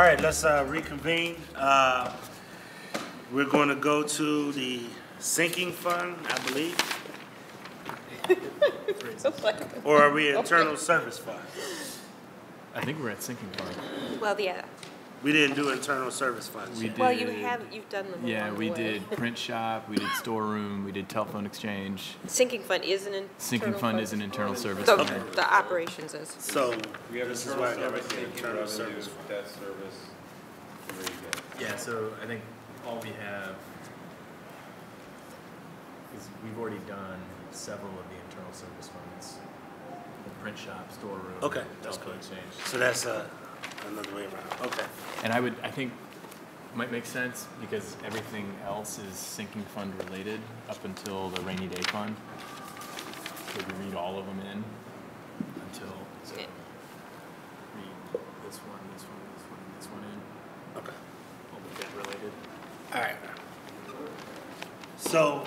All right, let's uh, reconvene. Uh, We're going to go to the sinking fund, I believe. Or are we internal service fund? I think we're at sinking fund. Well, yeah, We didn't do internal service funds. We yet. well, you did- have, you've done them Yeah, we the way. did print shop, we did storeroom, we did telephone exchange. Sinking fund is an internal. Sinking fund is an internal service The, fund. the operations is. So, We have this is internal why I got service, right internal revenue, service. debt service. Where you get. Yeah, so I think all we have is we've already done several of the internal service funds. The print shop, storeroom. Okay, that's telephone exchange. so that's uh, another way around, okay. And I would, I think, might make sense because everything else is sinking fund related up until the rainy day fund. So we read all of them in until, so Yeah. read this one, this one, this one, and this one in, Okay. all the debt related. All right. So,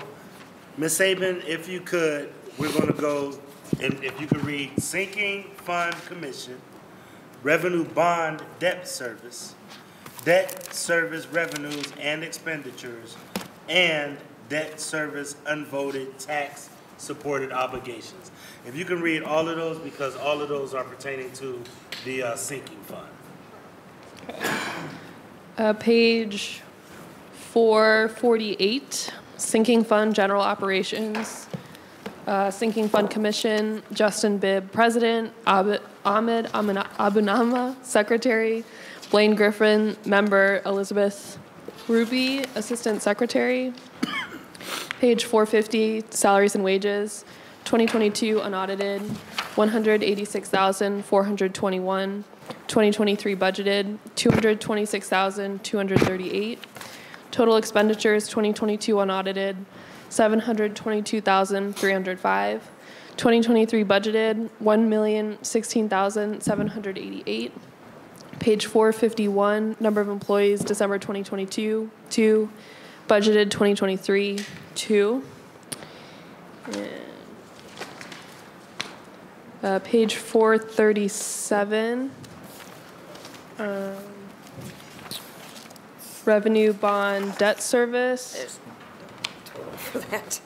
Ms. Saban, if you could, we're gonna go, and if you could read sinking fund commission, revenue bond debt service, debt service revenues and expenditures, and debt service unvoted tax supported obligations. If you can read all of those, because all of those are pertaining to the uh, sinking fund. Uh, page four forty-eight, sinking fund, general operations. Uh, sinking fund commission, Justin Bibb, president, Ab- Ahmed Abonamah, secretary, Blaine Griffin, member, Elizabeth Ruby, assistant secretary. Page four fifty, salaries and wages, twenty twenty-two unaudited, one hundred eighty-six thousand, four hundred twenty-one. Twenty twenty-three budgeted, two hundred twenty-six thousand, two hundred thirty-eight. Total expenditures, twenty twenty-two unaudited, seven hundred twenty-two thousand, three hundred five. Twenty twenty-three budgeted, one million, sixteen thousand, seven hundred eighty-eight. Page four fifty-one, number of employees, December twenty twenty-two, two. Budgeted twenty twenty-three, two. And, Uh, page four thirty-seven. Um, Revenue bond debt service. There's total for that.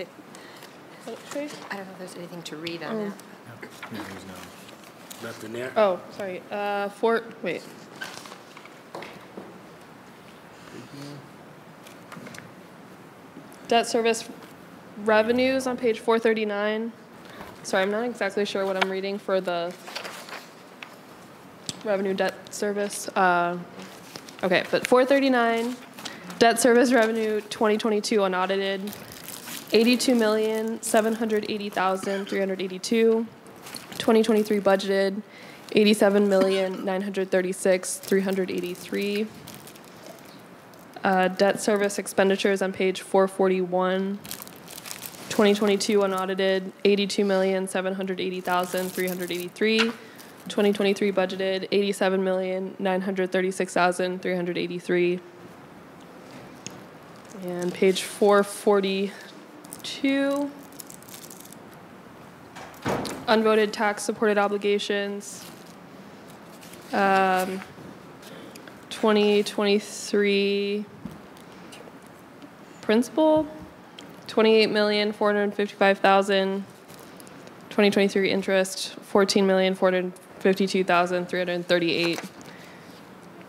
Okay. I don't know if there's anything to read on Oh. that. No, there's no. Nothing there? Oh, sorry, uh, four, wait. Debt service revenues on page four thirty-nine. Sorry, I'm not exactly sure what I'm reading for the revenue debt service. Uh, okay, but four thirty-nine, debt service revenue twenty twenty-two unaudited, eighty-two million, seven hundred eighty thousand, three hundred eighty-two. 2023 budgeted, 87,936, 383. Uh, Debt service expenditures on page 441, 2022 unaudited, 82,780,383. 2023 budgeted, 87,936,383. And page 442, unvoted tax supported obligations. Um, 2023 principal, 28,455,000. 2023 interest, 14,452,338.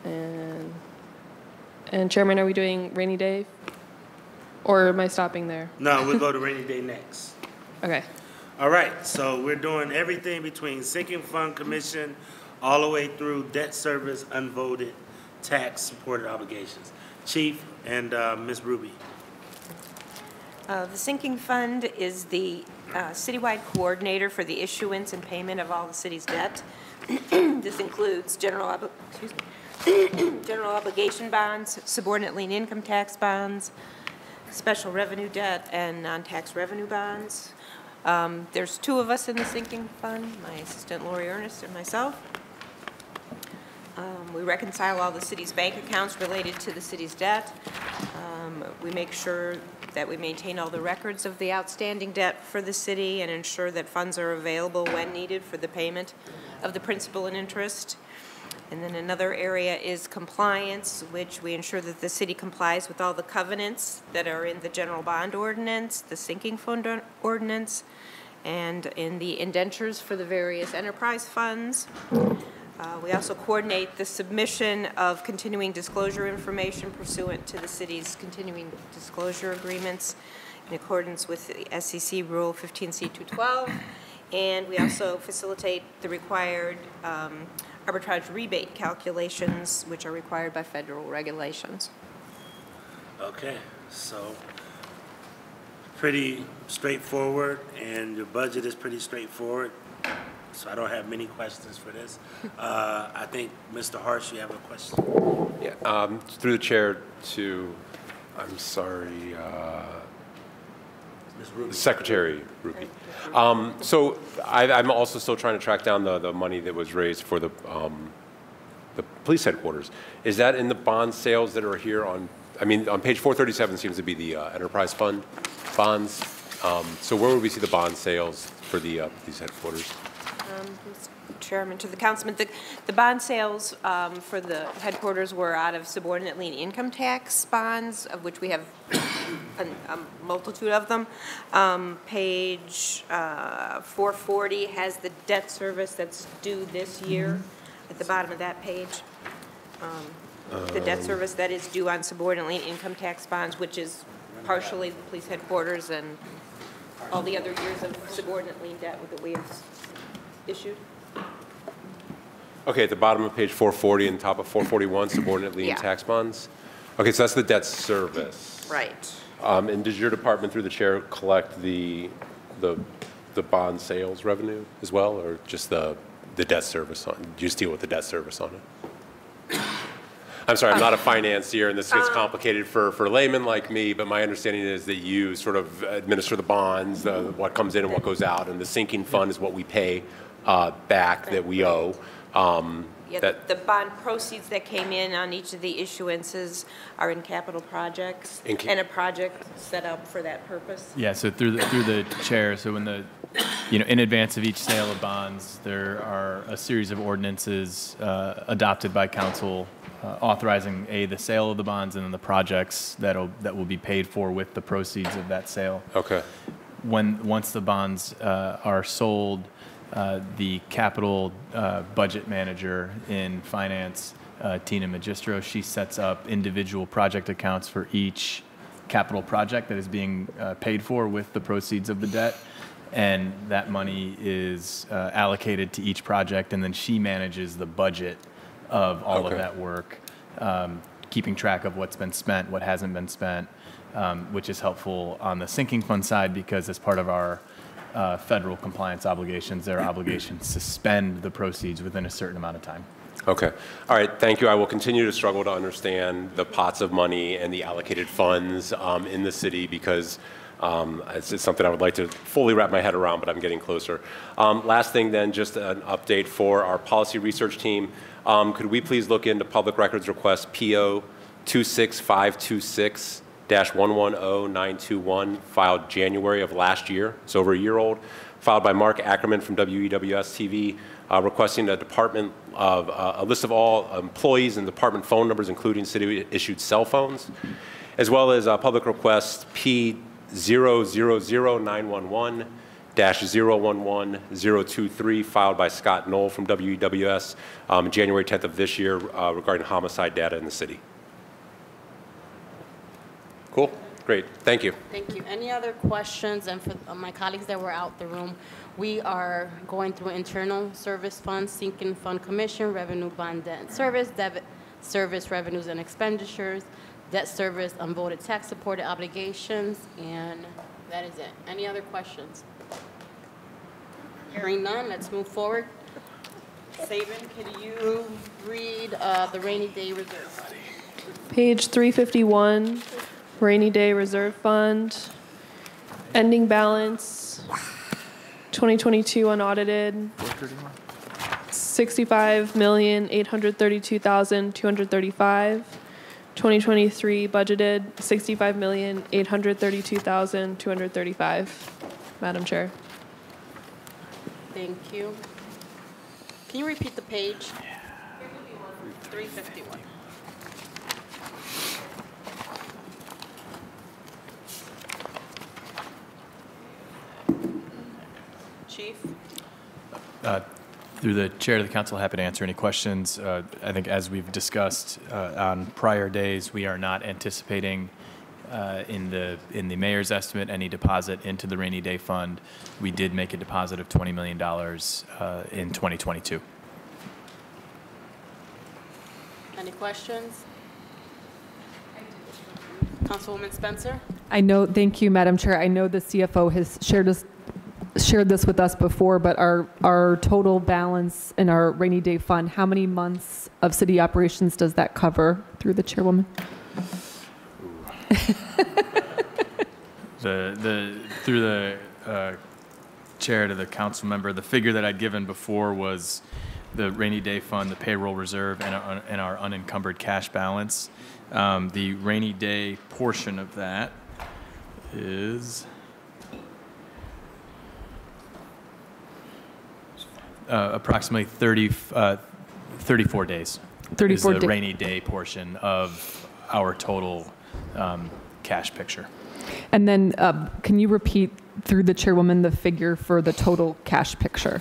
And, and Chairman, are we doing rainy day? Or am I stopping there? No, we'll go to rainy day next. Okay. All right, so we're doing everything between sinking fund commission all the way through debt service unvoted tax supported obligations. Chief and uh, Ms. Ruby. Uh, The sinking fund is the uh, citywide coordinator for the issuance and payment of all the city's debt. This includes general, obli- excuse me, general obligation bonds, subordinate lien income tax bonds, special revenue debt, and non-tax revenue bonds. Um, There's two of us in the sinking fund, my assistant Lori Ernest and myself. Um, We reconcile all the city's bank accounts related to the city's debt. Um, We make sure that we maintain all the records of the outstanding debt for the city and ensure that funds are available when needed for the payment of the principal and interest. And then another area is compliance, which we ensure that the city complies with all the covenants that are in the general bond ordinance, the sinking fund ordinance, and in the indentures for the various enterprise funds. Uh, We also coordinate the submission of continuing disclosure information pursuant to the city's continuing disclosure agreements in accordance with the SEC Rule 15C212. And we also facilitate the required um, arbitrage rebate calculations, which are required by federal regulations. Okay, so pretty straightforward, and your budget is pretty straightforward, so I don't have many questions for this. Uh, I think, Mr. Harsh, you have a question? Yeah, um, through the chair to, I'm sorry, uh, Ms. Ruby? Secretary Ruby. Um, So I, I'm also still trying to track down the, the money that was raised for the, um, the police headquarters. Is that in the bond sales that are here on, I mean, on page 437 seems to be the uh, enterprise fund bonds. Um, So where would we see the bond sales for the, uh, these headquarters? Chairman, to the councilman, the, the bond sales um, for the headquarters were out of subordinate lien income tax bonds, of which we have an- a multitude of them. Um, Page uh, 440 has the debt service that's due this year, at the bottom of that page. Um, The debt service that is due on subordinate lien income tax bonds, which is partially the police headquarters and all the other years of subordinate lien debt that we have issued. Okay, at the bottom of page 440 and top of 441, subordinate lien Yeah. tax bonds? Okay, so that's the debt service. Right. Um, And does your department, through the chair, collect the, the, the bond sales revenue as well, or just the, the debt service on, do you just deal with the debt service on it? I'm sorry, I'm not a financier, and this gets complicated for, for laymen like me, but my understanding is that you sort of administer the bonds, the, what comes in and what goes out, and the sinking fund is what we pay uh, back that we owe. Um, Yeah, That, the bond proceeds that came in on each of the issuances are in capital projects In ca- and a project set up for that purpose. Yeah, so through the, through the chair, so when the, you know, in advance of each sale of bonds, there are a series of ordinances uh, adopted by council uh, authorizing, A, the sale of the bonds and then the projects that'll, that will be paid for with the proceeds of that sale. okay, when, once the bonds uh, are sold, uh, the capital uh, budget manager in finance, uh, Tina Magistro, she sets up individual project accounts for each capital project that is being uh, paid for with the proceeds of the debt. And that money is uh, allocated to each project, and then she manages the budget of all Okay. of that work, um, keeping track of what's been spent, what hasn't been spent, um, which is helpful on the sinking fund side because as part of our uh, federal compliance obligations, their obligations to spend the proceeds within a certain amount of time. okay. All right, thank you. I will continue to struggle to understand the pots of money and the allocated funds um, in the city because um, it's, it's something I would like to fully wrap my head around, but I'm getting closer. Um, last thing then, just an update for our policy research team. Um, could we please look into public records request PO 26526 110921, filed January of last year, it's over a year old, filed by Mark Ackerman from WEWS TV, uh, requesting a department of, uh, a list of all employees and department phone numbers, including city-issued cell phones, as well as uh, public request P 000911 011-023, filed by Scott Noll from WEWS, um, January 10th of this year, uh, regarding homicide data in the city. Cool, great, thank you. Thank you. Any other questions? And for my colleagues that were out the room, we are going through internal service funds, sinking fund commission, revenue bond debt service, debit service revenues and expenditures, debt service, unvoted tax supported obligations, and that is it. Any other questions? Hearing none, let's move forward. Saban, can you read uh, the rainy day reserve? Page 351, rainy day reserve fund, ending balance, 2022 unaudited, sixty-five million eight hundred thirty-two thousand two hundred thirty-five. 2023 budgeted 65,832,235. Madam Chair. Thank you. Can you repeat the page? 351. Chief? Uh, Through the chair of the council, happy to answer any questions. Uh, I think as we've discussed uh, on prior days, we are not anticipating uh, in the, in the mayor's estimate, any deposit into the rainy day fund. We did make a deposit of $20 million uh, in 2022. Any questions? Councilwoman Spencer? I know, thank you, Madam Chair. I know the CFO has shared this, shared this with us before, but our, our total balance in our rainy day fund, how many months of city operations does that cover through the chairwoman? The, the, through the uh, chair to the council member, the figure that I'd given before was the rainy day fund, the payroll reserve, and our, and our unencumbered cash balance. Um, The rainy day portion of that is uh, approximately 30, uh, 34 days. 34 Is the rainy day portion of our total um, cash picture. And then, uh, can you repeat through the chairwoman the figure for the total cash picture?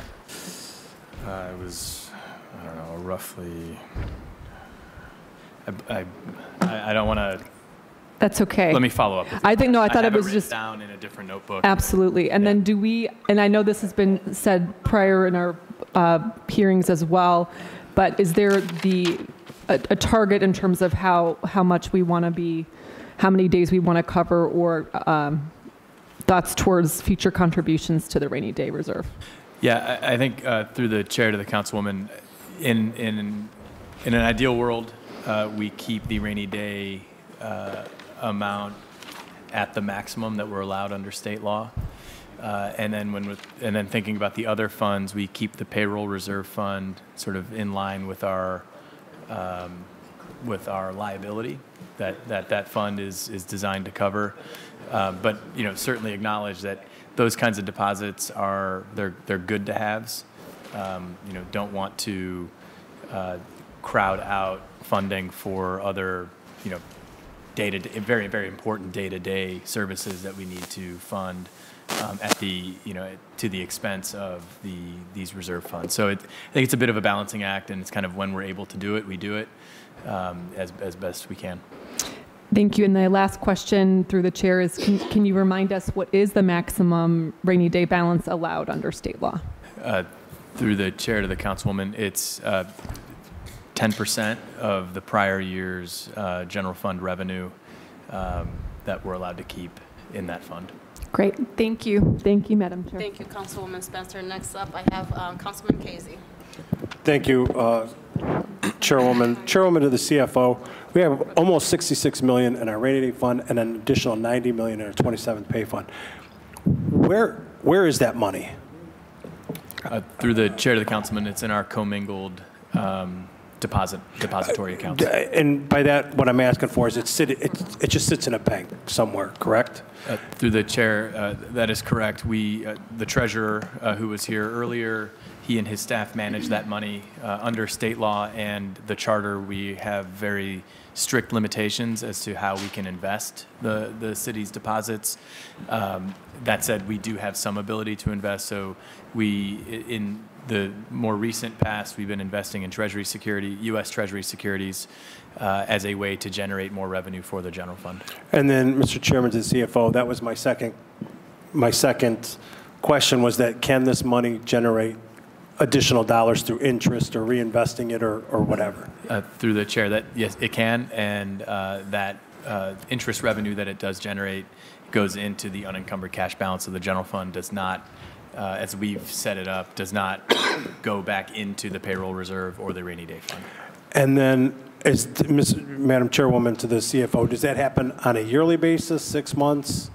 Uh, it was, I don't know, roughly. I, I, I don't want to. That's okay. Let me follow up. With. I think- no, I thought it have was written just- down in a different notebook. Absolutely. And then do we, and I know this has been said prior in our uh, hearings as well, but is there the, a a target in terms of how, how much we want to be, how many days we want to cover or um, thoughts towards future contributions to the rainy day reserve? Yeah, I, I think uh, through the chair to the councilwoman, in in in an ideal world, uh, we keep the rainy day uh, amount at the maximum that we're allowed under state law. Uh, and then when with, and then thinking about the other funds, we keep the payroll reserve fund sort of in line with our um, with our liability that that that fund is is designed to cover. Uh, but you know certainly acknowledge that those kinds of deposits are they're they're good to haves. Um, you know don't want to uh, crowd out funding for other you know data very very important day to day services that we need to fund um, at the you know to the expense of the these reserve funds. So it, I think it's a bit of a balancing act, and it's kind of when we're able to do it, we do it um, as as best we can. Thank you. And the last question through the chair is, can, can you remind us what is the maximum rainy day balance allowed under state law? Uh, through the chair to the councilwoman, it's uh, 10% of the prior year's uh, general fund revenue um, that we're allowed to keep in that fund. Great. Thank you. Thank you, Madam Chair. Thank you, Councilwoman Spencer. Next up, I have um, Councilman Kazy. Thank you, uh, Chairwoman. Chairwoman to the CFO, we have almost 66 million in our rainy day fund and an additional 90 million in our 27th pay fund. Where, where is that money? Uh, Through the chair to the councilman, it's in our commingled um, deposit, depository account. And by that, what I'm asking for is it sit, it, it just sits in a bank somewhere, correct? Uh, Through the chair, uh, that is correct. We, uh, the treasurer uh, who was here earlier, he and his staff manage that money uh, under state law and the charter. We have very strict limitations as to how we can invest the, the city's deposits. Um, That said, we do have some ability to invest, so we, in the more recent past, we've been investing in Treasury security, U.S. Treasury securities, uh, as a way to generate more revenue for the general fund. And then, Mr. Chairman, to the CFO, that was my second, my second question was that can this money generate additional dollars through interest or reinvesting it or, or whatever? Uh, Through the chair, that, yes, it can, and uh, that uh, interest revenue that it does generate goes into the unencumbered cash balance of the general fund, does not, uh, as we've set it up, does not go back into the payroll reserve or the rainy day fund. And then, is, Ms. Madam Chairwoman, to the CFO, does that happen on a yearly basis, six months,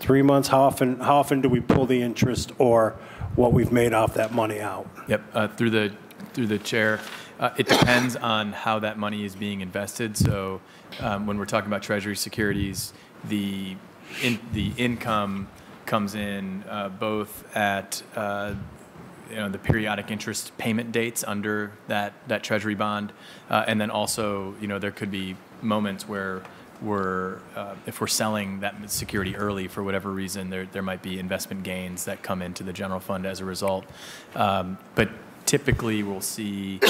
three months? How often, how often do we pull the interest or what we've made off that money out? Yep, uh, through the, through the chair, uh, it depends on how that money is being invested. So um, when we're talking about treasury securities, the, in, the income comes in uh, both at, uh, you know, the periodic interest payment dates under that, that treasury bond. Uh, and then also, you know, there could be moments where we're, uh, if we're selling that security early for whatever reason, there, there might be investment gains that come into the general fund as a result. Um, but typically, we'll see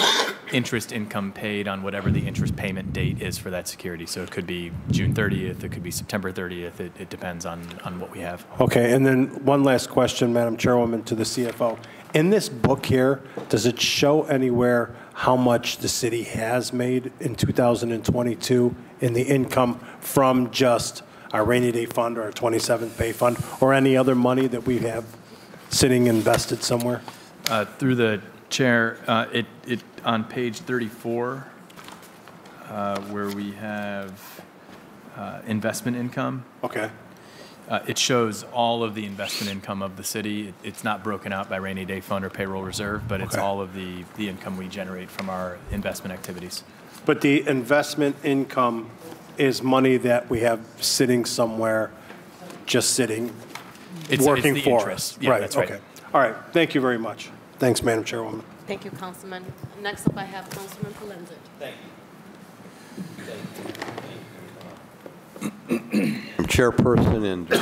interest income paid on whatever the interest payment date is for that security. So it could be June 30th, it could be September 30th. It, it depends on, on what we have. Okay, and then one last question, Madam Chairwoman, to the CFO. In this book here, does it show anywhere how much the city has made in 2022 in the income from just our rainy day fund or our 27th pay fund, or any other money that we have sitting invested somewhere? Uh, Through the chair, uh, it, it, on page 34, uh, where we have uh, investment income, Okay, uh, it shows all of the investment income of the city. It- It's not broken out by rainy day fund or payroll reserve, but it's Okay. all of the, the income we generate from our investment activities. but the investment income is money that we have sitting somewhere, just sitting, It's- it's working the for interest. us? Yeah, that's right. okay. All right, thank you very much. Thanks, Madam Chairwoman. Thank you, Councilman. Next up, I have Councilman Polensek. Chairperson, and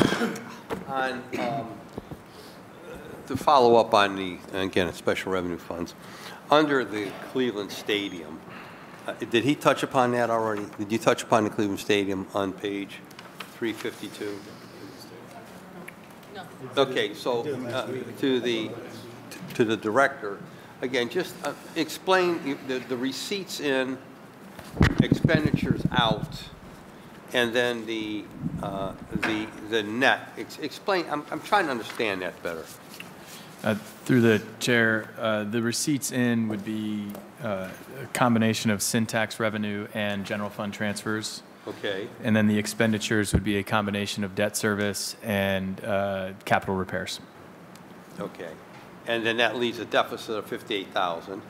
on, um, to follow up on the, again, special revenue funds, under the Cleveland Stadium, uh, did he touch upon that already? Did you touch upon the Cleveland Stadium on page 352? No. Okay, so uh, to the, to the director, again, just uh, explain the the receipts in, expenditures out, and then the, uh, the, the net. Ex- Explain, I'm, I'm trying to understand that better. Uh, Through the chair, uh, the receipts in would be uh, a combination of sin tax revenue and general fund transfers. Okay, And then the expenditures would be a combination of debt service and uh, capital repairs. okay. And then that leaves a deficit of 58,000.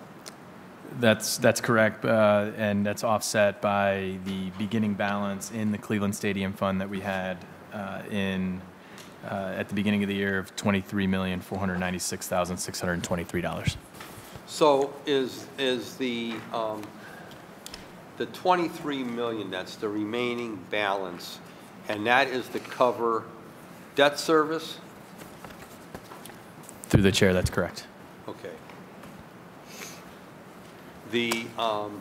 That's, that's correct, uh, and that's offset by the beginning balance in the Cleveland Stadium Fund that we had uh, in, uh, at the beginning of the year of $23,496,623. So is, is the, um, the 23 million, that's the remaining balance, and that is to cover debt service? Through the chair, that's correct. Okay. The, um,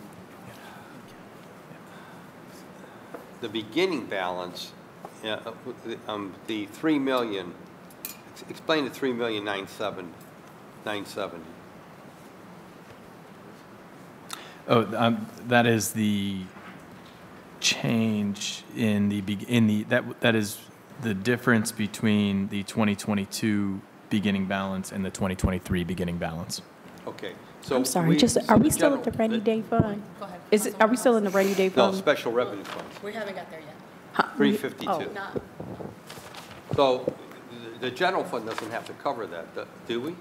the beginning balance, uh, the, um, the 3 million, explain the 3 million 970. Oh, um, that is the change in the, in the, that, that is the difference between the 2022 beginning balance and the 2023 beginning balance. Okay. So I'm sorry, we- just, so are we still at the rainy day fund? Go ahead. Is it, are we still in the rainy day fund? No, special revenue fund. We haven't got there yet. Huh, 352. oh. Not, So the- the general fund doesn't have to cover that, do- do we?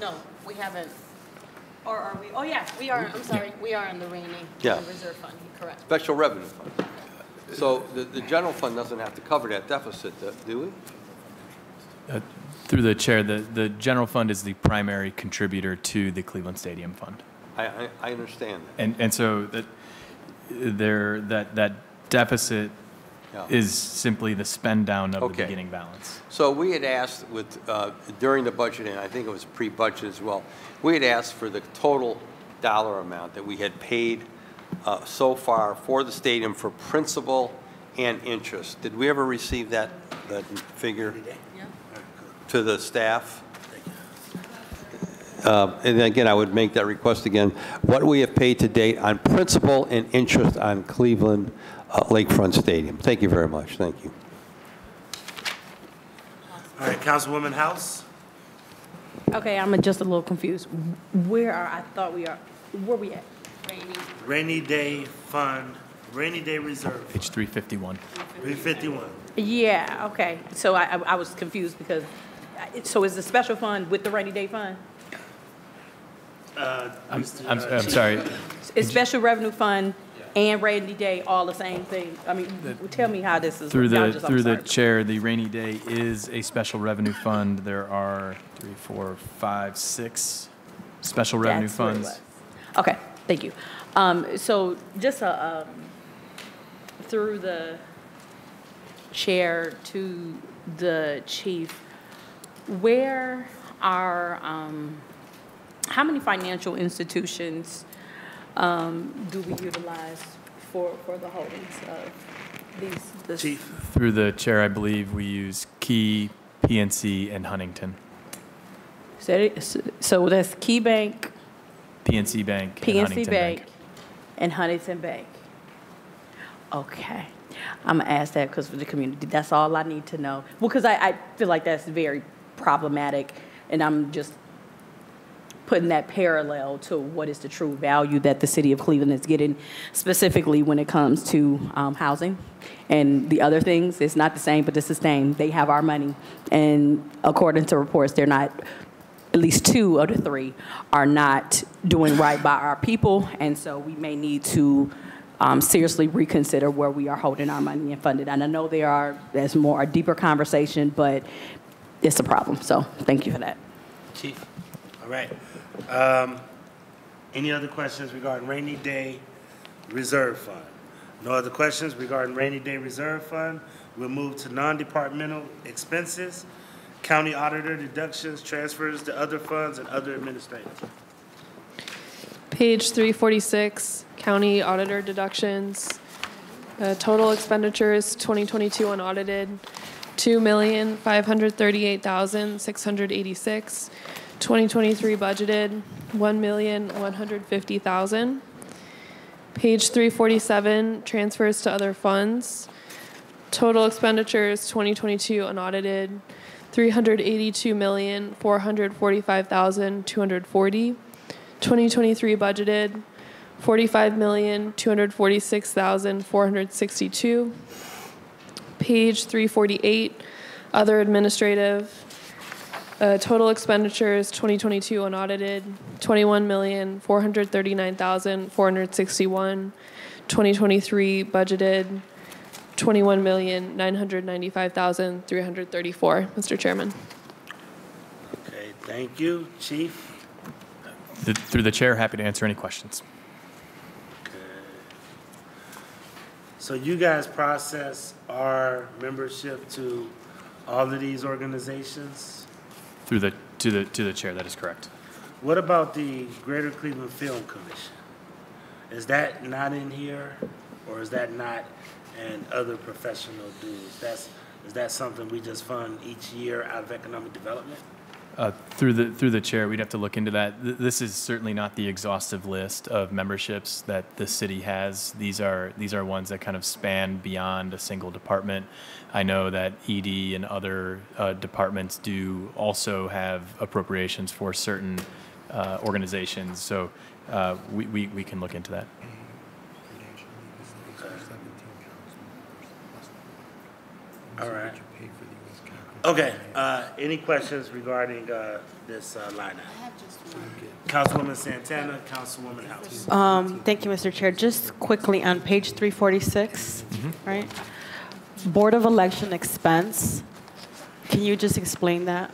no, we haven't. Or are we? Oh, yeah, we are, I'm sorry, we are in the rainy Yeah. reserve fund, correct. Special revenue fund. So the, the general fund doesn't have to cover that deficit, do- do we? Uh, Through the chair, the, the general fund is the primary contributor to the Cleveland Stadium Fund. I, I, I understand that. And, and so that, there, that, that deficit Yeah. is simply the spend down of the Okay. beginning balance. So we had asked with, uh, during the budget, and I think it was pre-budget as well, we had asked for the total dollar amount that we had paid uh, so far for the stadium for principal and interest. Did we ever receive that, that figure Yeah. To the staff? Uh, And again, I would make that request again. What we have paid to date on principal and interest on Cleveland uh, Lakefront Stadium. Thank you very much. Thank you. All right, Councilwoman Howse? Okay, I'm just a little confused. Where are, I thought we are, where are we at? Rainy, Rainy Day Fund, Rainy Day Reserve, Page 351. 351. Yeah, okay. So I, I I was confused because, I- so is the special fund with the rainy day fund? Uh, I'm, Mr. I'm, I'm sorry. Is special revenue fund and rainy day all the same thing? I mean, tell me how this is. Through the, just- I'm through the chair, the rainy day is a special revenue fund. There are three, four, five, six special revenue That's what funds. Okay, thank you. Um, so just a, um, through the chair to the chief, where are, um, how many financial institutions, um, do we utilize for, for the holdings of these? this- Chief, Through the chair, I believe we use Key, PNC, and Huntington. So So that's Key Bank, PNC Bank and PNC Huntington Bank, Bank. and Huntington Bank. Okay. I'm gonna ask that because for the community, that's all I need to know. Well, because I, I feel like that's very problematic, and I'm just putting that parallel to what is the true value that the city of Cleveland is getting, specifically when it comes to um, housing. And the other things, it's not the same, but it's the same. They have our money, and according to reports, they're not at least two of the three are not doing right by our people, and so we may need to um, seriously reconsider where we are holding our money and funded. And I know there are, there's more, a deeper conversation, but it's a problem, so thank you for that. Chief, all right. Um, Any other questions regarding rainy day reserve fund? No other questions regarding rainy day reserve fund? We'll move to non-departmental expenses, county auditor deductions, transfers to other funds, and other administrative. Page 346, county auditor deductions. Uh, Total expenditures, 2022 unaudited, 2538686 2023 budgeted, 1150000 Page 347, transfers to other funds. Total expenditures, 2022 unaudited, 382445240 2023 budgeted, 45246462 Page 348, other administrative. Uh, Total expenditures, 2022 unaudited, 21439461 2023 budgeted, 21995334 Mr. Chairman. Okay, thank you. Chief? Th- Through the chair, happy to answer any questions. So you guys process our membership to all of these organizations? Through the, to the, to the chair, that is correct. What about the Greater Cleveland Film Commission? Is that not in here, or is that not in other professional dues? That's, is that something we just fund each year out of economic development? Uh, Through the, through the chair, we'd have to look into that. Th- This is certainly not the exhaustive list of memberships that the city has. These are, these are ones that kind of span beyond a single department. I know that ED and other uh, departments do also have appropriations for certain uh, organizations, so uh, we, we we can look into that. All right. Okay, uh, any questions regarding, uh, this, uh, line item? Councilwoman Santana, Councilwoman Howse. Um, Thank you, Mr. Chair. Just quickly, on page 346, right? Board of Election expense, can you just explain that?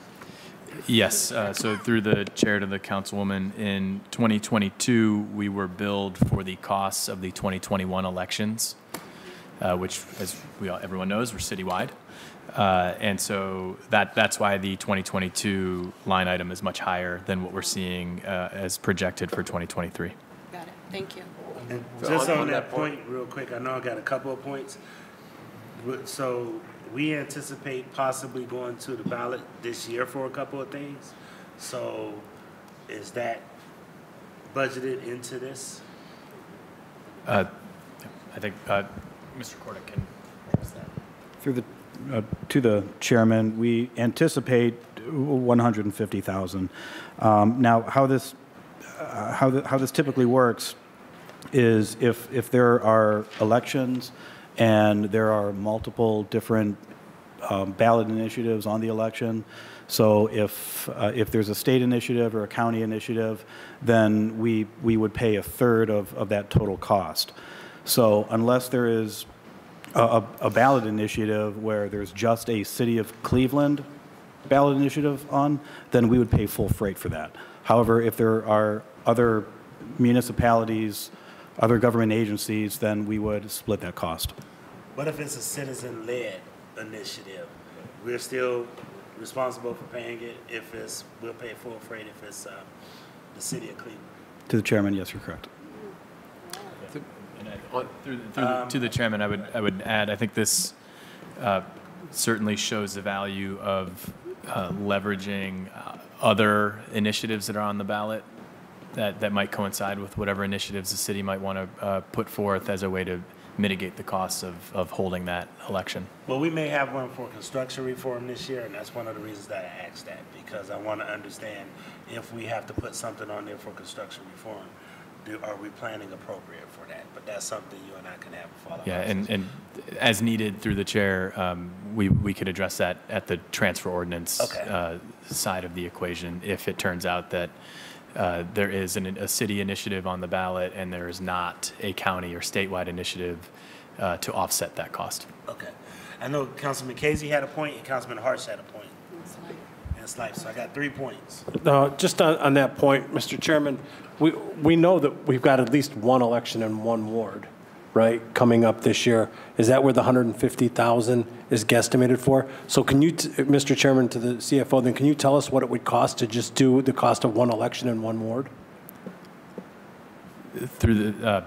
Yes, uh, so through the chair to the councilwoman, in 2022, we were billed for the costs of the 2021 elections, uh, which, as we all, everyone knows, were citywide. Uh, And so that, that's why the 2022 line item is much higher than what we're seeing uh, as projected for 2023. Got it. Thank you. And just on- on on that that point- point, real quick, I know I got a couple of points. So we anticipate possibly going to the ballot this year for a couple of things. So is that budgeted into this? Uh, I think uh, Mr. Cordick can address that. Through the, uh, to the chairman, we anticipate 150,000. Um, Now, how this, uh, how the- how this typically works is if, if there are elections and there are multiple different um, ballot initiatives on the election, so if, uh, if there's a state initiative or a county initiative, then we, we would pay a third of, of that total cost. So unless there is a a ballot initiative where there's just a City of Cleveland ballot initiative on, then we would pay full freight for that. However, if there are other municipalities, other government agencies, then we would split that cost. What if it's a citizen-led initiative? We're still responsible for paying it if it's, we'll pay full freight if it's, uh, the city of Cleveland. To the chairman, yes, you're correct. And I- Through, the- through, the- to the chairman, I would, I would add, I think this uh, certainly shows the value of uh, leveraging uh, other initiatives that are on the ballot that, that might coincide with whatever initiatives the city might want to uh, put forth as a way to mitigate the costs of, of holding that election. Well, we may have one for construction reform this year, and that's one of the reasons that I asked that, because I want to understand if we have to put something on there for construction reform, do, are we planning appropriate for that? But that's something you and I can have a follow-up. Yeah, and, and as needed through the chair, um, we, we could address that at the transfer ordinance Okay. uh, side of the equation if it turns out that uh, there is an, a city initiative on the ballot and there is not a county or statewide initiative uh, to offset that cost. Okay. I know Councilman Kazy had a point, and Councilman Harsh had a point. And it's like, so I got three points. Uh, Just on, on that point, Mr. Chairman, we, we know that we've got at least one election in one ward, right, coming up this year. Is that where the 150,000 is guesstimated for? So can you, t- Mr. Chairman, to the CFO, then can you tell us what it would cost to just do the cost of one election in one ward? Through the, uh,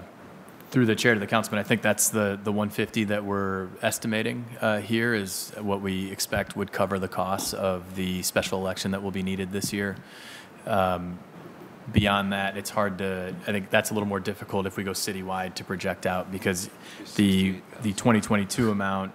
through the chair to the councilman, I think that's the, the 150 that we're estimating uh, here is what we expect would cover the costs of the special election that will be needed this year. Um, Beyond that, it's hard to, I think that's a little more difficult if we go citywide to project out because the, the 2022 amount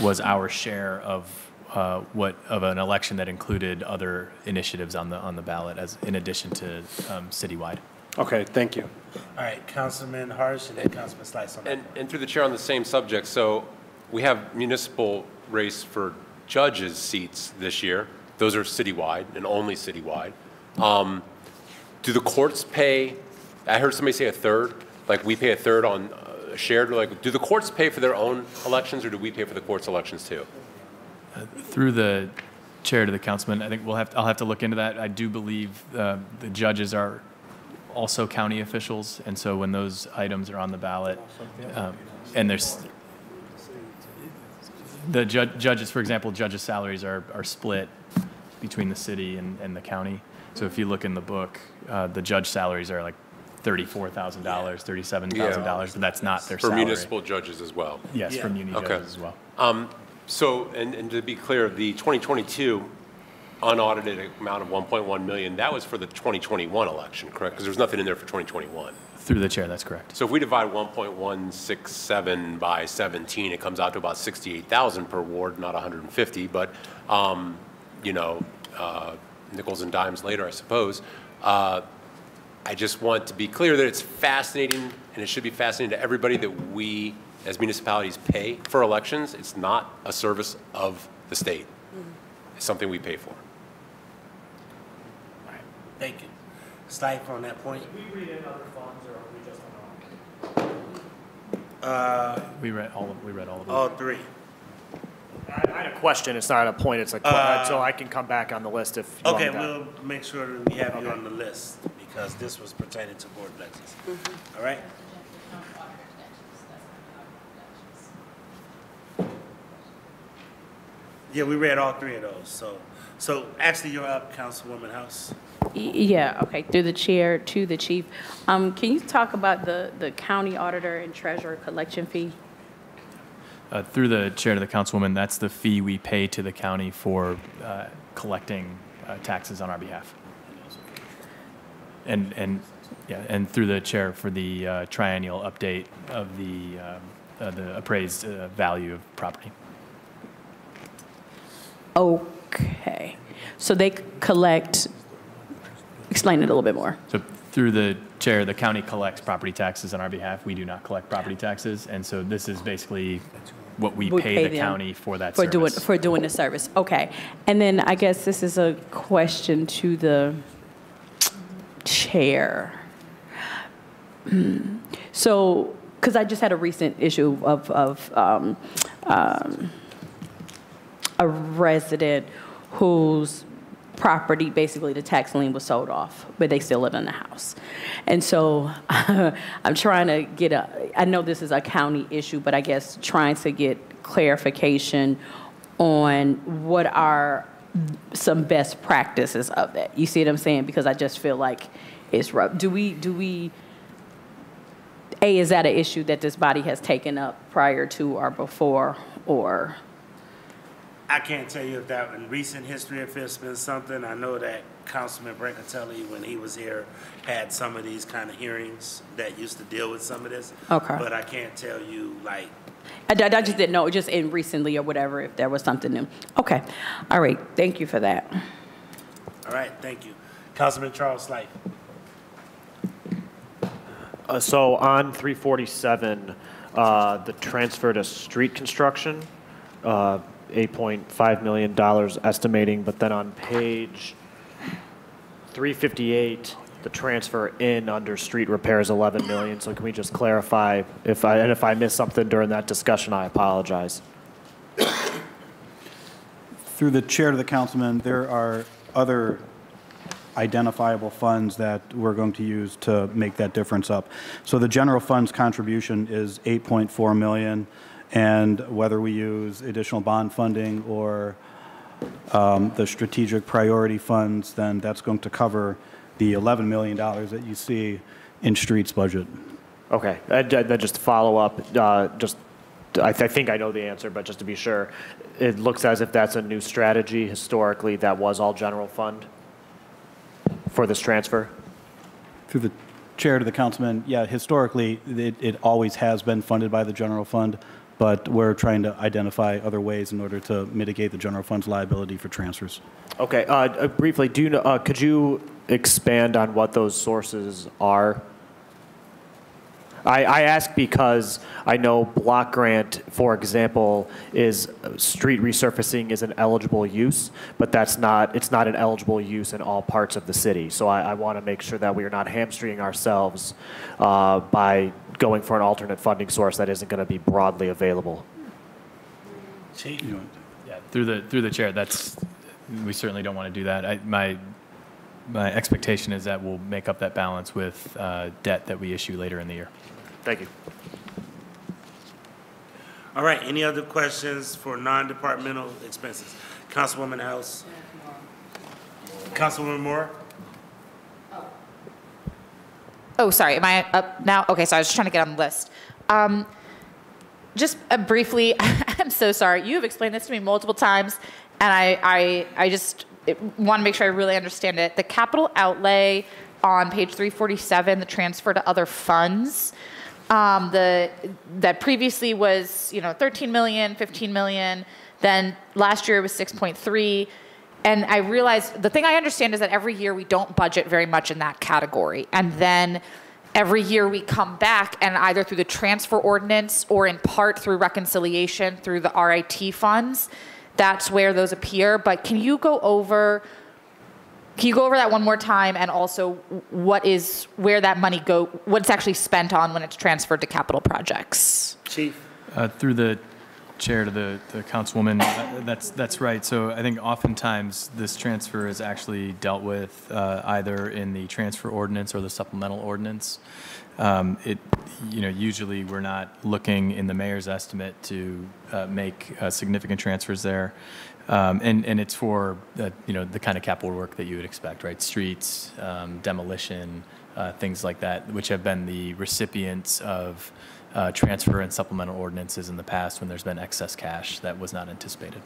was our share of uh, what, of an election that included other initiatives on the, on the ballot as, in addition to um, citywide. Okay, thank you. All right, Councilman Harsh and then Councilman Slife on that. And, and through the chair on the same subject, so we have municipal race for judges' seats this year. Those are citywide and only citywide. Um, Do the courts pay, I heard somebody say a third, like we pay a third on uh, shared, like, do the courts pay for their own elections or do we pay for the courts' elections too? Through the chair to the councilman, I think we'll have, I'll have to look into that. I do believe uh, the judges are also county officials, and so when those items are on the ballot, um, and there's, the ju- judges, for example, judges' salaries are, are split between the city and, and the county. So if you look in the book, uh, the judge salaries are like thirty-four thousand dollars, thirty-seven thousand dollars, but that's not their For salary. municipal judges as well? Yes, for Yeah. muni Okay. judges as well. Um, So, and, and to be clear, the 2022 unaudited amount of 1.1 million, that was for the 2021 election, correct? Because there was nothing in there for 2021. Through the chair, that's correct. So if we divide 1.167 by 17, it comes out to about 68,000 per ward, not 150, but, um, you know, uh, nickels and dimes later, I suppose. Uh, I just want to be clear that it's fascinating, and it should be fascinating to everybody that we, as municipalities, pay for elections. It's not a service of the state. It's something we pay for. All right, thank you. Slife on that point. we read in other funds or are we just on our Uh, We read all of, we read all of them. all three. I I had a question, it's not a point, it's a, que- Uh, so I can come back on the list if you Okay, me we'll make sure that we have you on the list, because this was pertaining to board elections. All right? Yeah, we read all three of those, so, so actually, you're up, Councilwoman Howse. Yeah, okay, through the chair to the chief. Um, Can you talk about the, the county auditor and treasurer collection fee? Uh, Through the chair to the councilwoman, that's the fee we pay to the county for uh, collecting uh, taxes on our behalf. And, and, yeah, and through the chair for the uh, triennial update of the, uh, the appraised uh, value of property. Okay, so they collect, explain it a little bit more. So through the chair, the county collects property taxes on our behalf. We do not collect property taxes. And so this is basically what we We pay the county for that For doing, for doing the service, okay. And then I guess this is a question to the chair. So because I just had a recent issue of, of um, um, a resident whose property, basically the tax lien was sold off, but they still live in the house. And so I'm trying to get a, I know this is a county issue, but I guess trying to get clarification on what are some best practices of that. You see what I'm saying? Because I just feel like it's rough. Do we, do we, A, is that an issue that this body has taken up prior to or before, or? I can't tell you if that in recent history, if it's been something. I know that Councilman Brancatelli, when he was here, had some of these kind of hearings that used to deal with some of this. Okay. But I can't tell you, like, I, I just didn't know, just in recently or whatever, if there was something new. Okay, all right, thank you for that. all right, thank you. Councilman Charles Slife. Uh, So on 347, uh, the transfer to street construction, uh, $8.5 million estimating, but then on page 358, the transfer in under street repair is 11 million. So can we just clarify if I, and if I missed something during that discussion, I apologize. Through the chair to the councilman, there are other identifiable funds that we're going to use to make that difference up. So the general fund's contribution is 8.4 million, and whether we use additional bond funding or um, the strategic priority funds, then that's going to cover the 11 million dollars that you see in streets budget. Okay, and then just to follow up, uh, just, I th- I think I know the answer, but just to be sure, it looks as if that's a new strategy. Historically, that was all general fund for this transfer? Through the chair to the councilman, yeah, historically, it, it always has been funded by the general fund, but we're trying to identify other ways in order to mitigate the general fund's liability for transfers. Okay, uh, uh, briefly, do you uh, could you expand on what those sources are? I, I ask because I know block grant, for example, is, uh, street resurfacing is an eligible use, but that's not, it's not an eligible use in all parts of the city. So I, I want to make sure that we are not hamstringing ourselves uh, by going for an alternate funding source that isn't going to be broadly available. Yeah, through the, through the chair, that's, we certainly don't want to do that. I, my, my expectation is that we'll make up that balance with uh, debt that we issue later in the year. Thank you. All right, any other questions for non-departmental expenses? Councilwoman Howse? Councilwoman Maurer? Oh, sorry, am I up now? Okay, so I was just trying to get on the list. Um, just uh, briefly, I'm so sorry. You have explained this to me multiple times, and I, I, I just want to make sure I really understand it. The capital outlay on page 347, the transfer to other funds, um, the that previously was you know 13 million, 15 million. Then last year it was 6.3. And I realized the thing I understand is that every year we don't budget very much in that category. And then every year we come back and either through the transfer ordinance or in part through reconciliation through the RIT funds, that's where those appear. But can you go over can you go over that one more time and also what is where that money go what's actually spent on when it's transferred to capital projects? Chief? Uh, Through the chair to the, the councilwoman, uh, that's, that's right. So I think oftentimes this transfer is actually dealt with uh, either in the transfer ordinance or the supplemental ordinance. Um, It, you know, usually we're not looking in the mayor's estimate to uh, make uh, significant transfers there. Um, And, and it's for, uh, you know, the kind of capital work that you would expect, right? Streets, um, demolition, uh, things like that, which have been the recipients of uh, transfer and supplemental ordinances in the past when there's been excess cash that was not anticipated.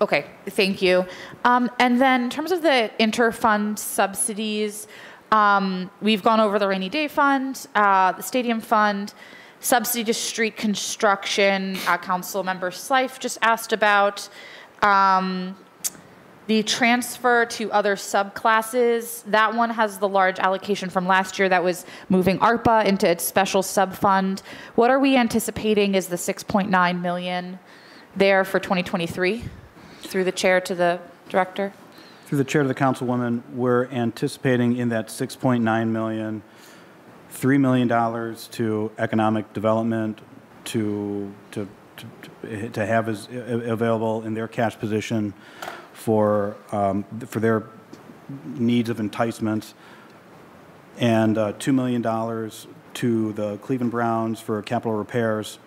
Okay, thank you. Um, and then in terms of the interfund subsidies, um, we've gone over the rainy day fund, uh, the stadium fund, subsidy to street construction. Uh, Council Member Slife just asked about. Um, the transfer to other subclasses, that one has the large allocation from last year that was moving ARPA into its special sub-fund. What are we anticipating is the 6.9 million there for 2023? Through the chair to the director. Through the chair to the councilwoman, we're anticipating in that 6.9 million, $3 million to economic development to, to, to, to have as available in their cash position for, um, for their needs of enticement, and uh, $2 million to the Cleveland Browns for capital repairs.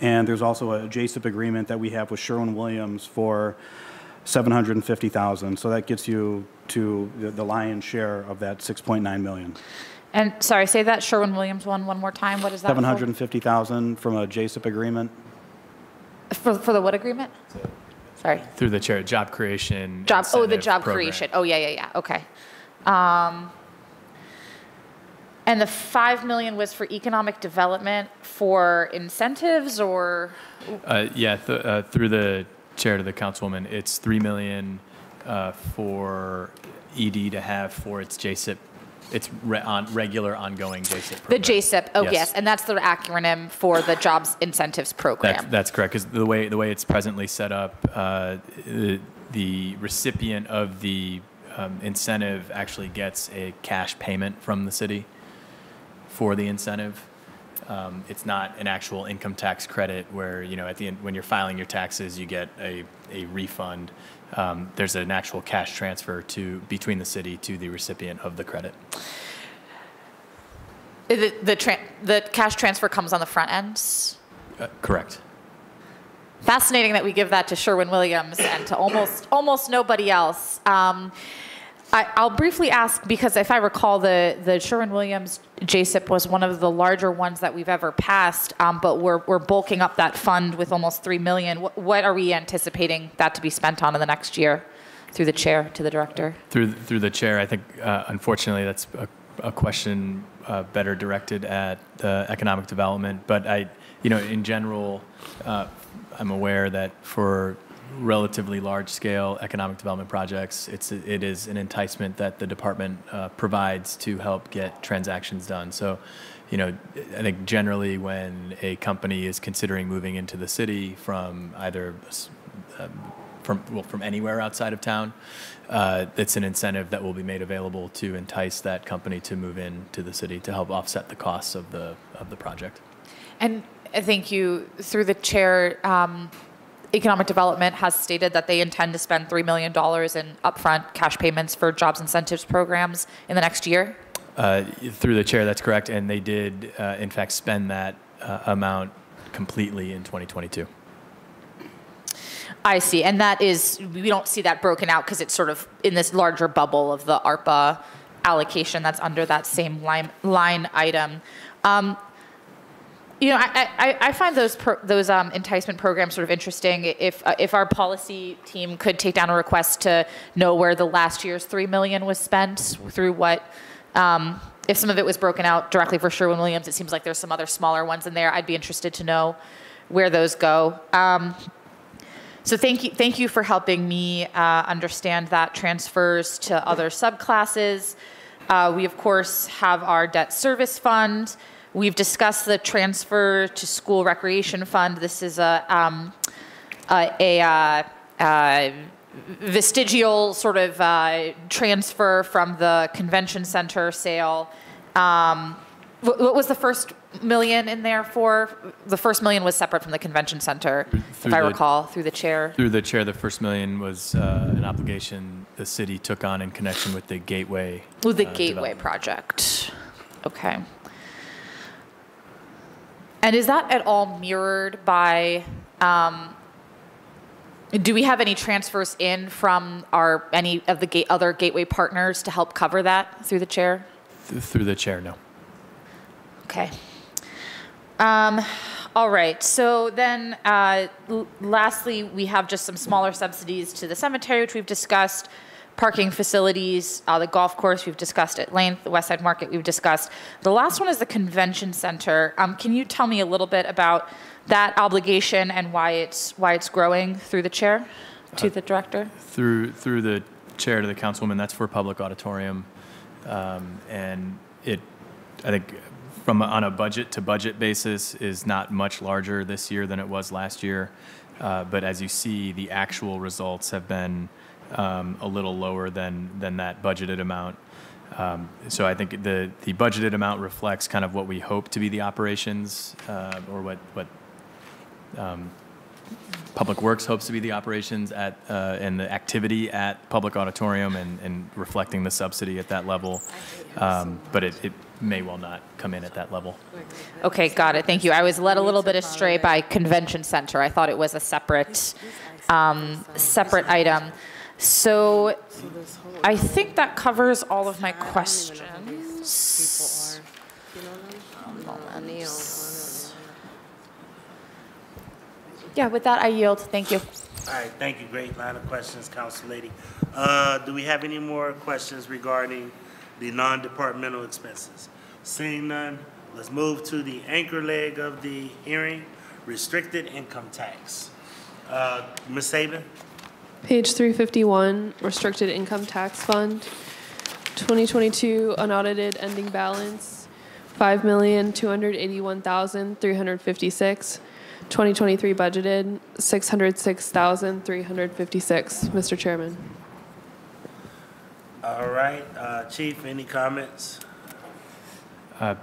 And there's also a JSIP agreement that we have with Sherwin-Williams for 750,000. So that gets you to the- the lion's share of that 6.9 million. And sorry, say that Sherwin-Williams one one more time. What is that? for? 750,000 from a JSIP agreement. For, for the what agreement? Sorry. Through the chair, job creation. Job, oh, the job program. creation. Oh, yeah, yeah, yeah, okay. Um, And the 5 million was for economic development for incentives or? Uh, yeah, th- uh, through the chair to the councilwoman, it's three million uh, for ED to have for its JSIP, its re- on regular ongoing JSIP The program. JSIP, oh, Yes. yes, and that's the acronym for the Jobs Incentives That's, Program. that's correct, because the way, the way it's presently set up, uh, the, the recipient of the um, incentive actually gets a cash payment from the city for the incentive. Um, It's not an actual income tax credit where, you know, at the end, when you're filing your taxes, you get a, a refund. Um, There's an actual cash transfer to, between the city to the recipient of the credit. The, the, tran- the cash transfer comes on the front end? Uh, Correct. Fascinating that we give that to Sherwin-Williams and to almost, almost nobody else. Um, I, I'll briefly ask, because if I recall, the, the Sherwin-Williams JSIP was one of the larger ones that we've ever passed, um, but we're, we're bulking up that fund with almost 3 million. What, what are we anticipating that to be spent on in the next year? Through the chair to the director. Through, through the chair, I think uh, unfortunately that's a, a question uh, better directed at uh, economic development. But I, you know, in general, uh, I'm aware that for relatively large scale economic development projects, it's, it is an enticement that the department uh, provides to help get transactions done. So, you know, I think generally when a company is considering moving into the city from either um, from, well, from anywhere outside of town, uh, it's an incentive that will be made available to entice that company to move in to the city to help offset the costs of the, of the project. And thank you, through the chair, um, Economic Development has stated that they intend to spend $3 million in upfront cash payments for jobs incentives programs in the next year. Uh, Through the chair, that's correct, and they did, uh, in fact, spend that uh, amount completely in 2022. I see, and that is, we don't see that broken out because it's sort of in this larger bubble of the ARPA allocation that's under that same line, line item. Um, you know, I, I, I find those pro, those um, enticement programs sort of interesting. If uh, if our policy team could take down a request to know where the last year's three million was spent through what, um, if some of it was broken out directly for Sherwin Williams, it seems like there's some other smaller ones in there. I'd be interested to know where those go. Um, so thank you, thank you for helping me uh, understand that transfers to other subclasses. Uh, we of course have our debt service fund. We've discussed the transfer to school recreation fund. This is a um, a, a uh, uh, vestigial sort of uh, transfer from the convention center sale. Um, what was the first million in there for? The first million was separate from the convention center, Through if I the- recall, through the chair. Through the chair, the first million was uh, an obligation the city took on in connection with the Gateway. With the uh, Gateway project. Okay. And is that at all mirrored by, um, do we have any transfers in from our, any of the gate, other Gateway partners to help cover that through the chair? Th- Through the chair, no. Okay. Um, all right. So then, uh, l- lastly, we have just some smaller subsidies to the cemetery, which we've discussed. Parking facilities, uh, the golf course, we've discussed at length. The West Side Market, we've discussed. The last one is the convention center. Um, can you tell me a little bit about that obligation and why it's why it's growing through the chair to the director? Through, through the chair to the councilwoman, that's for public auditorium. Um, And it, I think, from, on a budget to budget basis, is not much larger this year than it was last year. Uh, But as you see, the actual results have been um, a little lower than, than that budgeted amount. Um, So I think the, the budgeted amount reflects kind of what we hope to be the operations, uh, or what, what um, Public Works hopes to be the operations at, uh, and the activity at Public Auditorium and, and reflecting the subsidy at that level. Um, But it, it may well not come in at that level. Okay, got it. Thank you. I was led a little bit astray by convention center. I thought it was a separate, um, separate item. So I think that covers all of my questions. Yeah, with that, I yield. Thank you. All right, thank you. Great line of questions, Council Lady. Uh, do we have any more questions regarding the non-departmental expenses? Seeing none, let's move to the anchor leg of the hearing, restricted income tax. Uh, Ms. Saban? Page 351, restricted income tax fund. 2022 unaudited ending balance, 5281356 2023 budgeted, 606356 Mr. Chairman. All right, uh, Chief, any comments? Uh,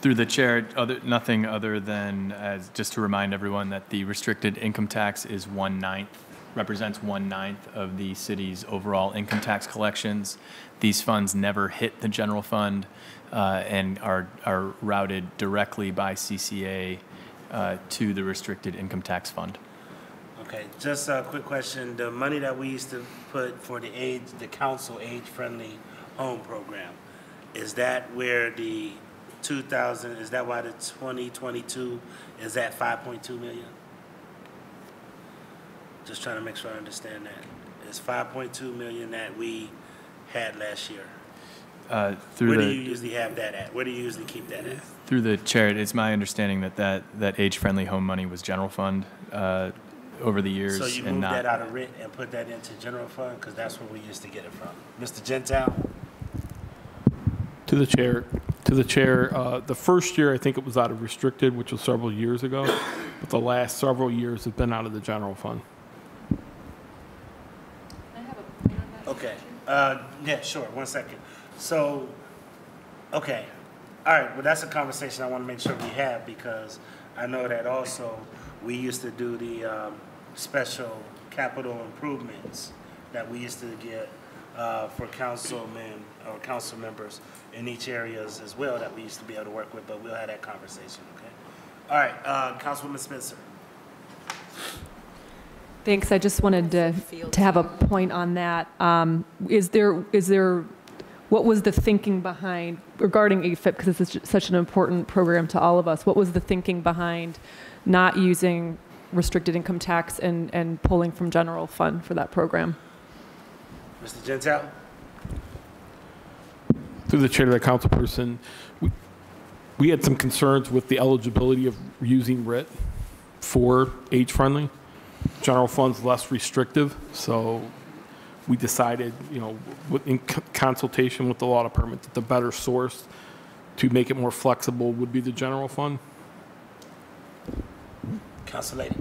Through the chair, other, nothing other than, as, just to remind everyone that the restricted income tax is one-ninth, represents one-ninth of the city's overall income tax collections. These funds never hit the general fund uh, and are, are routed directly by CCA uh, to the restricted income tax fund. Okay, just a quick question. The money that we used to put for the age, the council age-friendly home program, is that where the 2,000, is that why the 2022 is at 5.2 million? Just trying to make sure I understand that. It's 5.2 million that we had last year. Uh, Through Where do the- you usually have that at? Where do you usually keep that at? Through the chair, it's my understanding that that, that age-friendly home money was general fund uh, over the years So you and moved not. that out of RIT and put that into general fund? Because that's where we used to get it from. Mr. Gentile? To the chair, to the chair, uh, the first year, I think it was out of restricted, which was several years ago, but the last several years have been out of the general fund. Okay, uh, yeah, sure, one second. So, okay, all right, well, that's a conversation I want to make sure we have because I know that also we used to do the, um, special capital improvements that we used to get, uh, for councilmen or council members in each areas as well that we used to be able to work with, but we'll have that conversation, okay? All right, uh, Councilwoman Spencer. Thanks. I just wanted to, to have a point on that. Um, Is there, is there, what was the thinking behind regarding AFIP, because this is such an important program to all of us, what was the thinking behind not using restricted income tax and, and pulling from general fund for that program? Mr. Gentile? Through the chair to the council person, we, we had some concerns with the eligibility of using RIT for age-friendly. General fund's less restrictive, so we decided, you know, in consultation with the law department, that the better source to make it more flexible would be the general fund. Council Lady?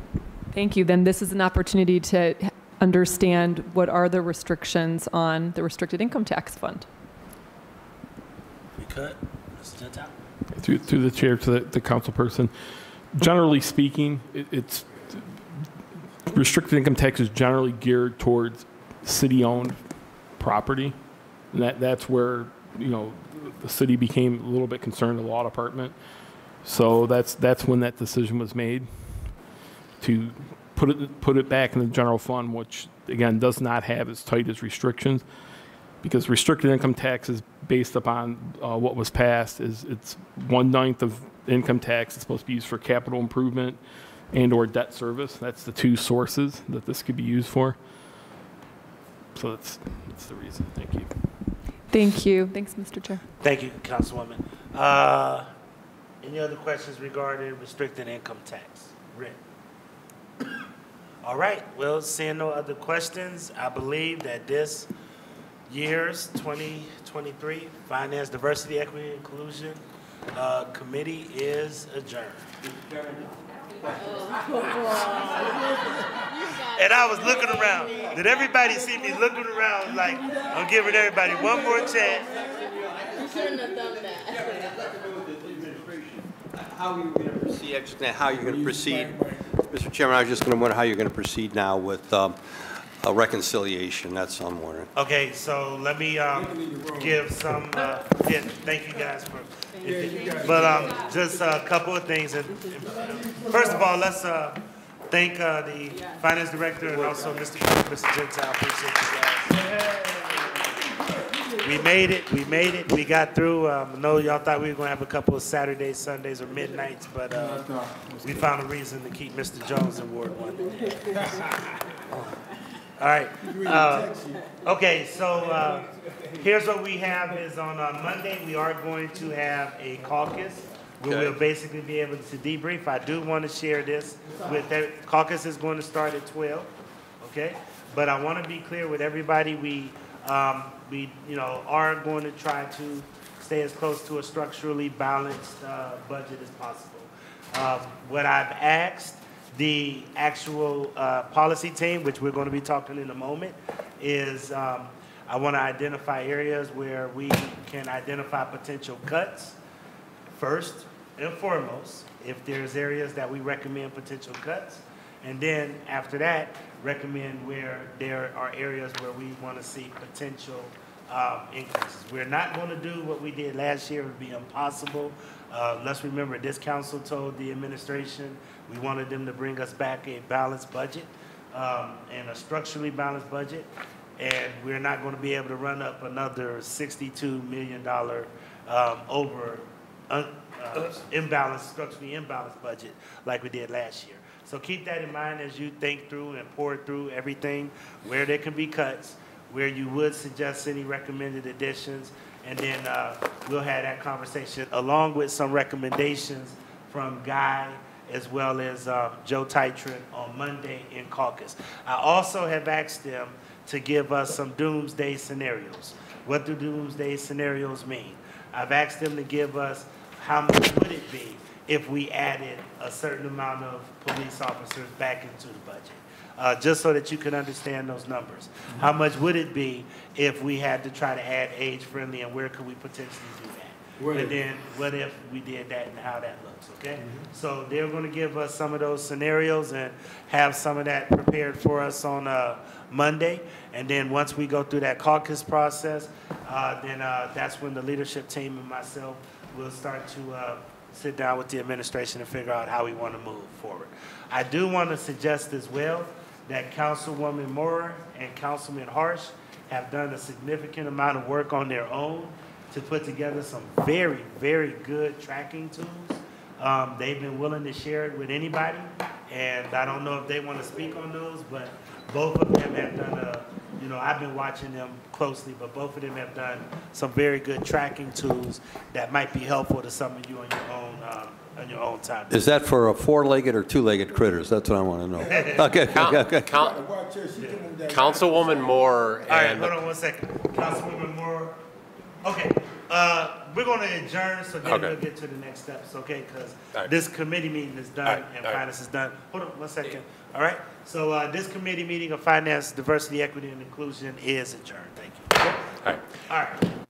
Thank you. Then this is an opportunity to understand what are the restrictions on the restricted income tax fund. We could, Mr. Gentile? Through, through the chair to the, the council person, generally speaking, it, it's, restricted income tax is generally geared towards city-owned property. And that, that's where, you know, the city became a little bit concerned, the law department. So that's, that's when that decision was made to put it, put it back in the general fund, which, again, does not have as tight as restrictions. Because restricted income tax is based upon uh, what was passed, is it's one-ninth of income tax is supposed to be used for capital improvement and/or debt service. That's the two sources that this could be used for. So that's, that's the reason. Thank you. Thank you. Thanks, Mr. Chair. Thank you, Councilwoman. Uh, Any other questions regarding restricted income tax? Rick? All right, well, seeing no other questions, I believe that this year's 2023 Finance, Diversity, Equity, and Inclusion uh, Committee is adjourned. And I was looking around. Did everybody see me looking around like I'm giving everybody one more chance? You shouldn't have done that. How are you going to proceed, I just- how you're going to proceed? Mr. Chairman, I was just going to wonder how you're going to proceed now with um, a reconciliation, that's all I'm wondering. Okay, so let me um, give some, uh, yeah, thank you guys for, but um, just a couple of things. And- First of all, let's uh, thank uh, the finance director and also Mr. Mr. Gentile. We made it, we made it, we got through. Um, I know y'all thought we were gonna have a couple of Saturdays, Sundays, or midnights, but uh, we found a reason to keep Mr. Jones in Ward One. All right. uh, Okay, so uh, here's what we have is on uh, Monday, we are going to have a caucus. where We'll basically be able to debrief. I do want to share this with, that caucus is going to start at 12, okay? But I want to be clear with everybody, we, um, we, you know, are going to try to stay as close to a structurally balanced uh, budget as possible. Um, What I've asked the actual uh, policy team, which we're going to be talking in a moment, is um, I want to identify areas where we can identify potential cuts first and foremost, if there's areas that we recommend potential cuts. And then after that, recommend where there are areas where we want to see potential um, increases. We're not going to do what we did last year, it would be impossible. Uh, Let's remember, this council told the administration, we wanted them to bring us back a balanced budget um, and a structurally balanced budget. And we're not going to be able to run up another $62 million um, over un- uh, imbalanced, structurally imbalanced budget like we did last year. So keep that in mind as you think through and pour through everything, where there can be cuts, where you would suggest any recommended additions, and then uh, we'll have that conversation along with some recommendations from Guy as well as uh, Joe Titron on Monday in caucus. I also have asked them to give us some doomsday scenarios. What do doomsday scenarios mean? I've asked them to give us how much would it be if we added a certain amount of police officers back into the budget? Uh, just so that you can understand those numbers. How much would it be if we had to try to add age-friendly and where could we potentially do that? And then what if we did that and how that looks, okay? So they're gonna give us some of those scenarios and have some of that prepared for us on, uh, Monday. And then once we go through that caucus process, uh, then, uh, that's when the leadership team and myself will start to, uh, sit down with the administration and figure out how we wanna move forward. I do wanna suggest as well that Councilwoman Maurer and Councilman Harsh have done a significant amount of work on their own to put together some very, very good tracking tools. Um, they've been willing to share it with anybody, and I don't know if they want to speak on those, but both of them have done a, you know, I've been watching them closely, but both of them have done some very good tracking tools that might be helpful to some of you on your own, um, on your own time. Is that for a four-legged or two-legged critters? That's what I want to know. Okay, okay, okay. Coun- Councilwoman Maurer All right, and hold on one second. Councilwoman Maurer. Okay, uh, we're gonna adjourn, so then Okay. we'll get to the next steps, okay? Because this committee meeting is done and finance is done. Hold on one second, all right? So, uh, this committee meeting of finance, diversity, equity, and inclusion is adjourned. Thank you. All right. All right.